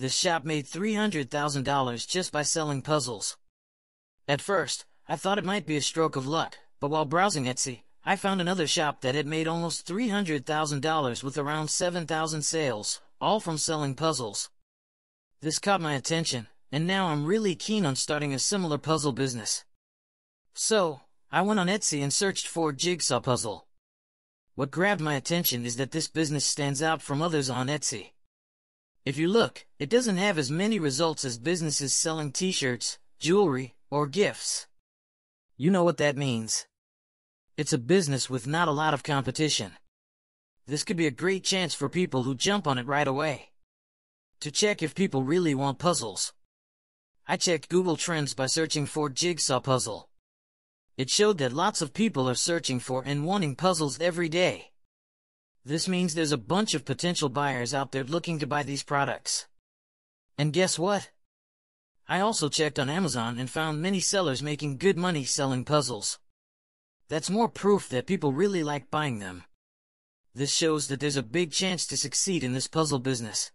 This shop made $300,000 just by selling puzzles. At first, I thought it might be a stroke of luck, but while browsing Etsy, I found another shop that had made almost $300,000 with around 7,000 sales, all from selling puzzles. This caught my attention, and now I'm really keen on starting a similar puzzle business. So, I went on Etsy and searched for Jigsaw Puzzle. What grabbed my attention is that this business stands out from others on Etsy. If you look, it doesn't have as many results as businesses selling t-shirts, jewelry, or gifts. You know what that means. It's a business with not a lot of competition. This could be a great chance for people who jump on it right away. To check if people really want puzzles. I checked Google Trends by searching for Jigsaw Puzzle. It showed that lots of people are searching for and wanting puzzles every day. This means there's a bunch of potential buyers out there looking to buy these products. And guess what? I also checked on Amazon and found many sellers making good money selling puzzles. That's more proof that people really like buying them. This shows that there's a big chance to succeed in this puzzle business.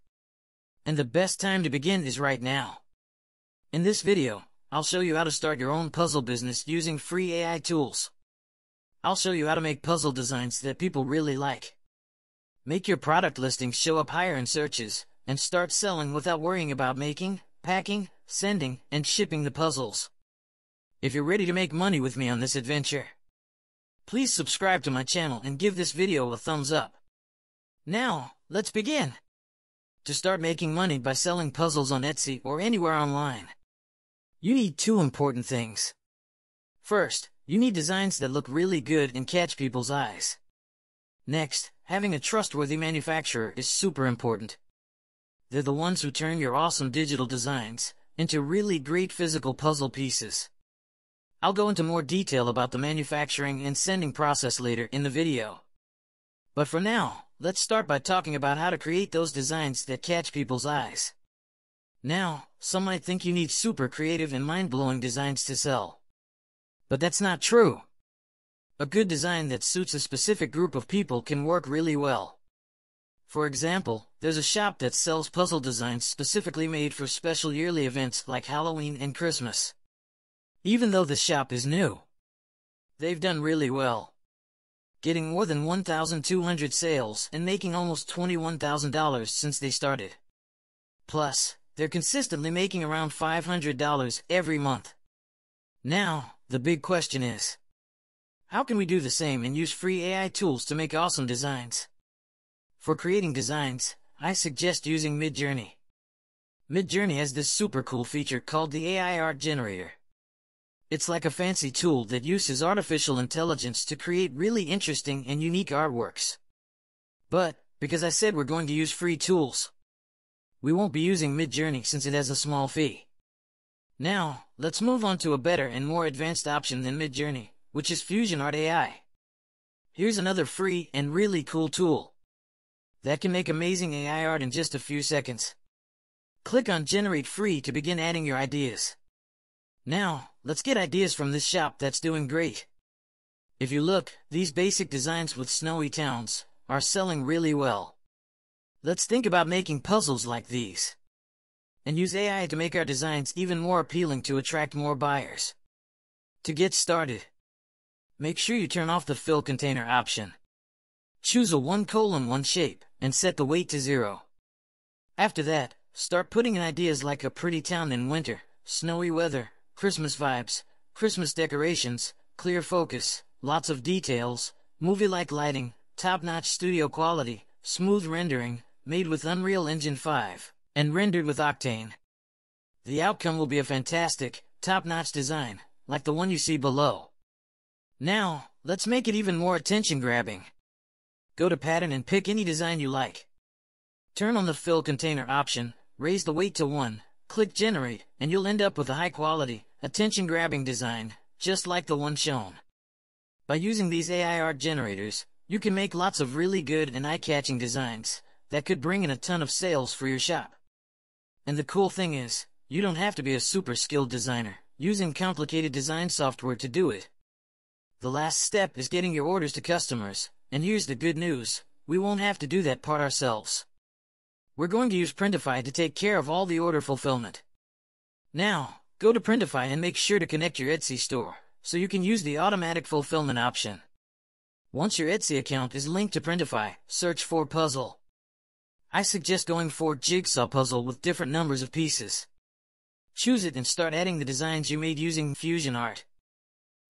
And the best time to begin is right now. In this video, I'll show you how to start your own puzzle business using free AI tools. I'll show you how to make puzzle designs that people really like. Make your product listings show up higher in searches, and start selling without worrying about making, packing, sending, and shipping the puzzles. If you're ready to make money with me on this adventure, please subscribe to my channel and give this video a thumbs up. Now, let's begin. To start making money by selling puzzles on Etsy or anywhere online, you need two important things. First, you need designs that look really good and catch people's eyes. Next, having a trustworthy manufacturer is super important. They're the ones who turn your awesome digital designs into really great physical puzzle pieces. I'll go into more detail about the manufacturing and sending process later in the video. But for now, let's start by talking about how to create those designs that catch people's eyes. Now, some might think you need super creative and mind-blowing designs to sell. But that's not true. A good design that suits a specific group of people can work really well. For example, there's a shop that sells puzzle designs specifically made for special yearly events like Halloween and Christmas. Even though the shop is new, they've done really well. Getting more than 1,200 sales and making almost $21,000 since they started. Plus, they're consistently making around $500 every month. Now, the big question is, how can we do the same and use free AI tools to make awesome designs? For creating designs, I suggest using Midjourney. Midjourney has this super cool feature called the AI Art Generator. It's like a fancy tool that uses artificial intelligence to create really interesting and unique artworks. But, because I said we're going to use free tools, we won't be using Midjourney since it has a small fee. Now, let's move on to a better and more advanced option than Midjourney, which is Fusion Art AI. Here's another free and really cool tool that can make amazing AI art in just a few seconds. Click on Generate Free to begin adding your ideas. Now, let's get ideas from this shop that's doing great. If you look, these basic designs with snowy towns are selling really well. Let's think about making puzzles like these. And use AI to make our designs even more appealing to attract more buyers. To get started, make sure you turn off the fill container option. Choose a 1 colon 1 shape and set the weight to 0. After that, start putting in ideas like a pretty town in winter, snowy weather, Christmas vibes, Christmas decorations, clear focus, lots of details, movie-like lighting, top-notch studio quality, smooth rendering, made with Unreal Engine 5, and rendered with Octane. The outcome will be a fantastic, top-notch design, like the one you see below. Now, let's make it even more attention-grabbing. Go to Pattern and pick any design you like. Turn on the Fill Container option, raise the weight to 1, click Generate, and you'll end up with a high-quality, attention-grabbing design, just like the one shown. By using these AI art generators, you can make lots of really good and eye-catching designs, that could bring in a ton of sales for your shop. And the cool thing is, you don't have to be a super skilled designer, using complicated design software to do it. The last step is getting your orders to customers, and here's the good news, we won't have to do that part ourselves. we're going to use Printify to take care of all the order fulfillment. Now, go to Printify and make sure to connect your Etsy store, so you can use the automatic fulfillment option. Once your Etsy account is linked to Printify, search for puzzle. I suggest going for jigsaw puzzle with different numbers of pieces. Choose it and start adding the designs you made using Fusion Art.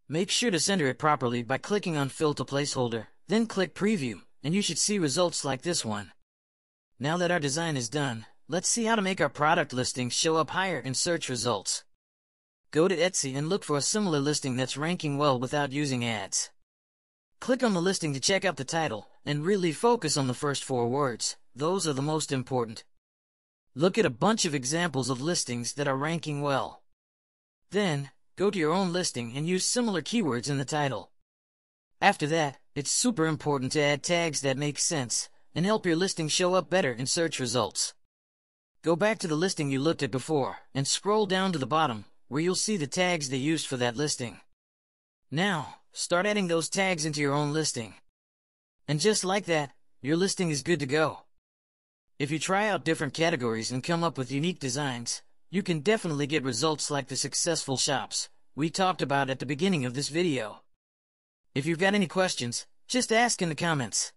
Make sure to center it properly by clicking on Fill to Placeholder, then click Preview, and you should see results like this one. Now that our design is done, let's see how to make our product listings show up higher in search results. Go to Etsy and look for a similar listing that's ranking well without using ads. Click on the listing to check out the title, and really focus on the first four words. Those are the most important. Look at a bunch of examples of listings that are ranking well. Then, go to your own listing and use similar keywords in the title. After that, it's super important to add tags that make sense and help your listing show up better in search results. Go back to the listing you looked at before and scroll down to the bottom where you'll see the tags they used for that listing. Now, start adding those tags into your own listing. And just like that, your listing is good to go. If you try out different categories and come up with unique designs, you can definitely get results like the successful shops we talked about at the beginning of this video. If you've got any questions, just ask in the comments.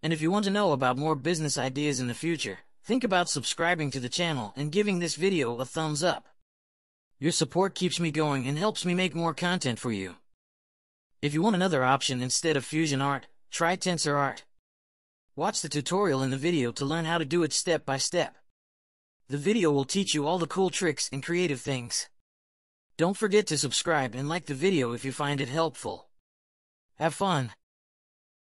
And if you want to know about more business ideas in the future, think about subscribing to the channel and giving this video a thumbs up. Your support keeps me going and helps me make more content for you. If you want another option instead of Fusion Art, try Tensor Art. Watch the tutorial in the video to learn how to do it step by step. The video will teach you all the cool tricks and creative things. Don't forget to subscribe and like the video if you find it helpful. Have fun!